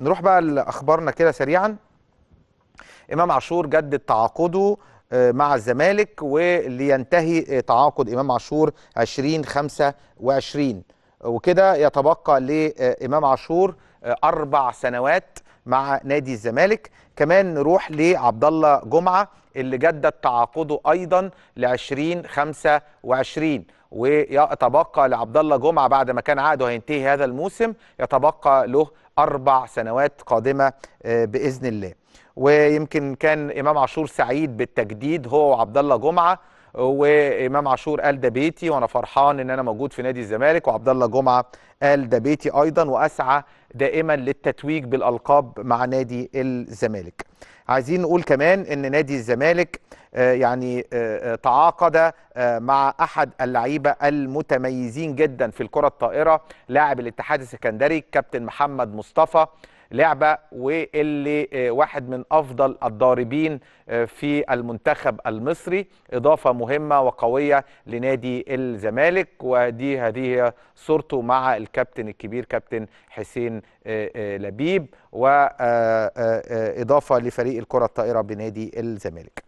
نروح بقى لأخبارنا كده سريعا. إمام عاشور جدد تعاقده آه، مع الزمالك ولينتهي آه، تعاقد إمام عاشور 2025 وكده يتبقى لإمام عاشور آه، أربع سنوات مع نادي الزمالك. كمان نروح لعبد الله جمعة اللي جدد تعاقده أيضا ل 2025 ويتبقى لعبد الله جمعة بعد ما كان عقده هينتهي هذا الموسم يتبقى له أربع سنوات قادمة آه، بإذن الله. ويمكن كان إمام عاشور سعيد بالتجديد هو وعبد الله جمعة. وإمام عاشور قال ده بيتي وأنا فرحان إن أنا موجود في نادي الزمالك. وعبد الله جمعة قال ده بيتي أيضا وأسعى دائما للتتويج بالألقاب مع نادي الزمالك. عايزين نقول كمان إن نادي الزمالك آه، يعني آه، آه، تعاقد مع أحد اللعيبة المتميزين جدا في الكرة الطائرة لاعب الاتحاد السكندري كابتن محمد مصطفى لعبة واللي آه، واحد من أفضل الضاربين آه، في المنتخب المصري. إضافة مهمة وقوية لنادي الزمالك ودي هذه صورته مع الكابتن الكبير كابتن حسين آه، لبيب. واضافه لفريق الكرة الطائرة بنادي الزمالك.